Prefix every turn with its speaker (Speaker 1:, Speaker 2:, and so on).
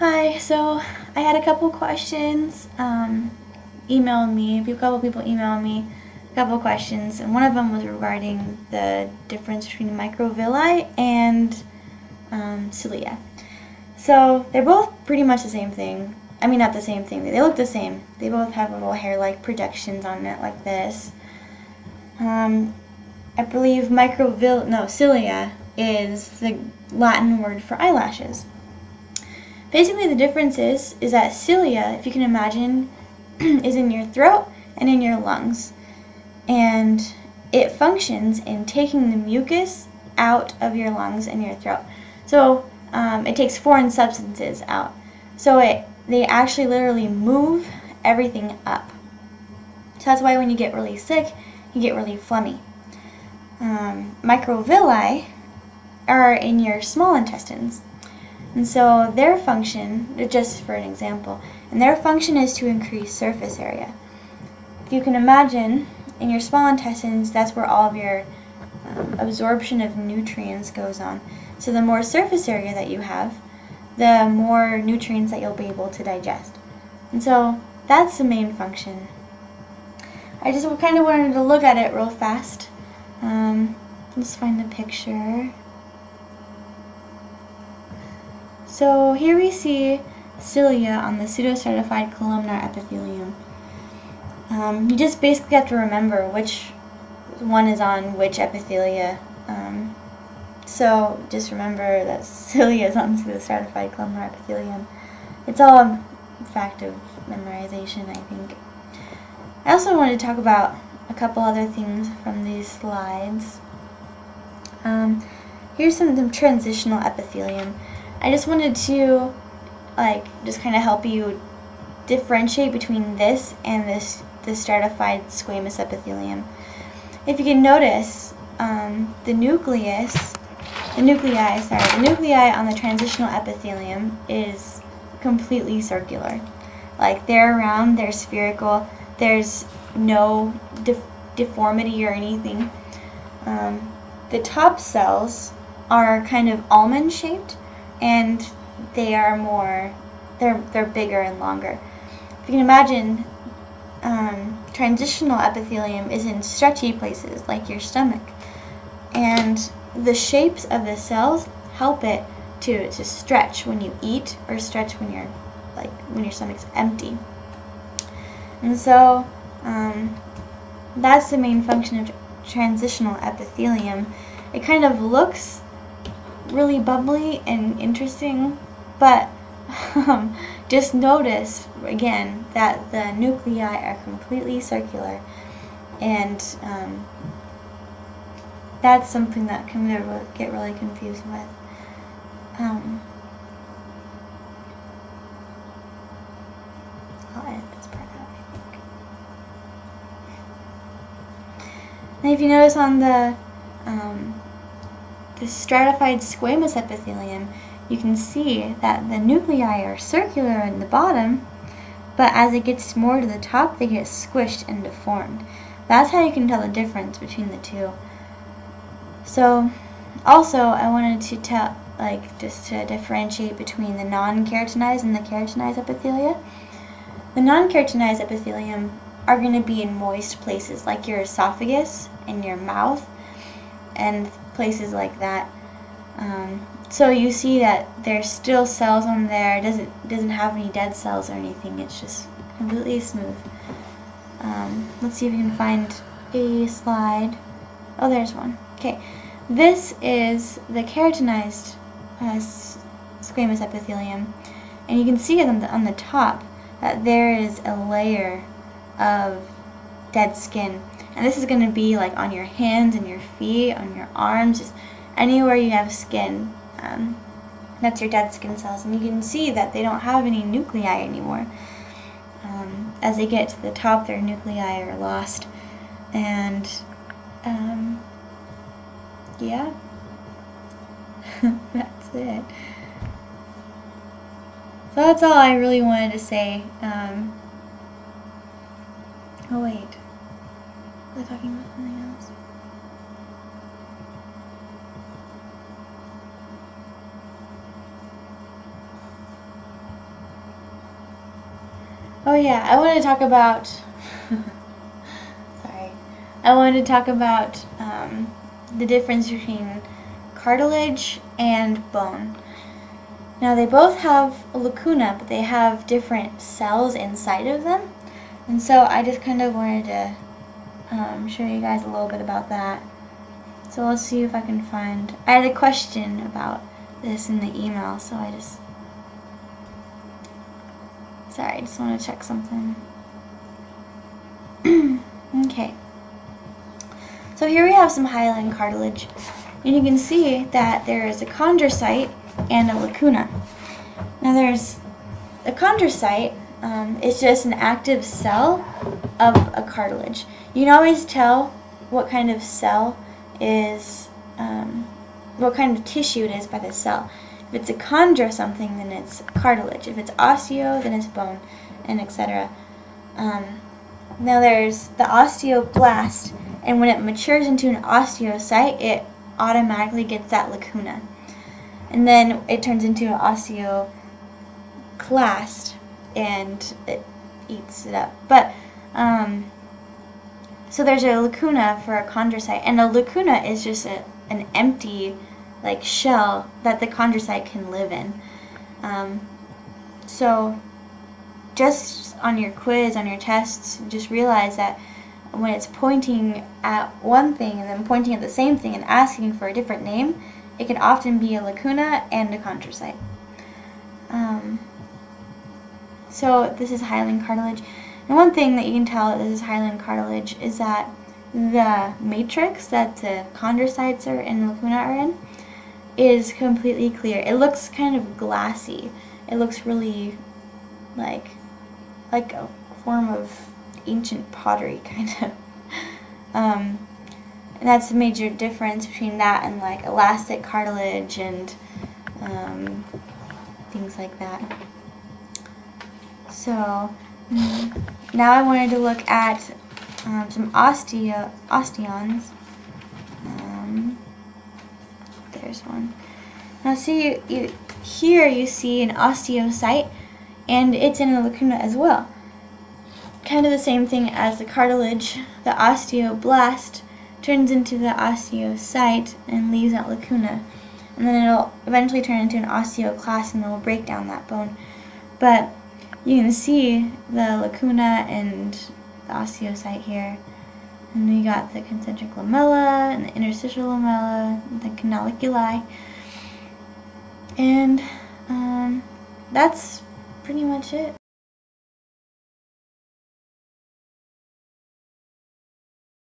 Speaker 1: Hi, so I had a couple questions um, emailed me, a couple people emailed me a couple questions, and one of them was regarding the difference between microvilli and um, cilia. So they're both pretty much the same thing. I mean, not the same thing. They look the same. They both have little hair-like projections on it, like this. Um, I believe microvil no cilia is the Latin word for eyelashes. Basically, the difference is is that cilia, if you can imagine, is in your throat and in your lungs, and it functions in taking the mucus out of your lungs and your throat. So um, it takes foreign substances out. So it they actually literally move everything up. So that's why when you get really sick, you get really phlegmy. Um, microvilli are in your small intestines. And so their function, just for an example, and their function is to increase surface area. If you can imagine, in your small intestines, that's where all of your um, absorption of nutrients goes on. So the more surface area that you have, the more nutrients that you'll be able to digest. And so that's the main function. I just kind of wanted to look at it real fast. Um, let's find the picture. So here we see cilia on the pseudostratified columnar epithelium. Um, you just basically have to remember which one is on which epithelia. Um, so just remember that cilia is on pseudostratified columnar epithelium. It's all a fact of memorization, I think. I also wanted to talk about a couple other things from these slides. Um, here's some, some transitional epithelium. I just wanted to like just kind of help you differentiate between this and this the stratified squamous epithelium. If you can notice, um, the nucleus, the nuclei, sorry, the nuclei on the transitional epithelium is completely circular. Like they're round, they're spherical, there's no def deformity or anything. Um, the top cells are kind of almond shaped and they are more, they're, they're bigger and longer. If you can imagine, um, transitional epithelium is in stretchy places like your stomach. And the shapes of the cells help it to, to stretch when you eat or stretch when you're like when your stomach's empty. And so um, that's the main function of transitional epithelium. It kind of looks really bubbly and interesting, but um, just notice again that the nuclei are completely circular and um, that's something that can get really confused with. Um, I'll this part out, I think. And if you notice on the the stratified squamous epithelium, you can see that the nuclei are circular in the bottom, but as it gets more to the top, they get squished and deformed. That's how you can tell the difference between the two. So, also, I wanted to tell, like, just to differentiate between the non-keratinized and the keratinized epithelia. The non-keratinized epithelium are going to be in moist places like your esophagus and your mouth and places like that. Um, so you see that there's still cells on there. It doesn't doesn't have any dead cells or anything. It's just completely smooth. Um, let's see if we can find a slide. Oh, there's one. Okay, this is the keratinized uh, squamous epithelium, and you can see on the on the top that there is a layer of dead skin. And this is going to be like on your hands and your feet, on your arms, just anywhere you have skin. Um, that's your dead skin cells. And you can see that they don't have any nuclei anymore. Um, as they get to the top, their nuclei are lost. And, um, yeah, that's it. So that's all I really wanted to say. Um, oh wait, talking about something else? Oh yeah, I want to talk about. sorry, I wanted to talk about um, the difference between cartilage and bone. Now they both have a lacuna, but they have different cells inside of them. And so I just kind of wanted to um, show you guys a little bit about that. So let's see if I can find, I had a question about this in the email, so I just, sorry, I just want to check something. okay. So here we have some hyaline cartilage, and you can see that there is a chondrocyte and a lacuna. Now there's a chondrocyte um, it's just an active cell of a cartilage. You can always tell what kind of cell is, um, what kind of tissue it is by the cell. If it's a chondro something, then it's cartilage. If it's osteo, then it's bone, and etc. Um, now there's the osteoblast, and when it matures into an osteocyte, it automatically gets that lacuna. And then it turns into an osteoclast, and it eats it up. But, um, so there's a lacuna for a chondrocyte, and a lacuna is just a, an empty, like, shell that the chondrocyte can live in. Um, so, just on your quiz, on your tests, just realize that when it's pointing at one thing and then pointing at the same thing and asking for a different name, it can often be a lacuna and a chondrocyte. Um, so this is hyaline cartilage. And one thing that you can tell this is hyaline cartilage is that the matrix that the chondrocytes are and lacuna are in is completely clear. It looks kind of glassy. It looks really like like a form of ancient pottery kind of. um, and that's the major difference between that and like elastic cartilage and um, things like that. So now I wanted to look at um, some osteo osteons. Um, there's one. Now see, you, you, here you see an osteocyte, and it's in a lacuna as well. Kind of the same thing as the cartilage. The osteoblast turns into the osteocyte and leaves that lacuna. And then it'll eventually turn into an osteoclast and it'll break down that bone. But you can see the lacuna and the osteocyte here. And we got the concentric lamella and the interstitial lamella, the canaliculi. And um, that's pretty much it.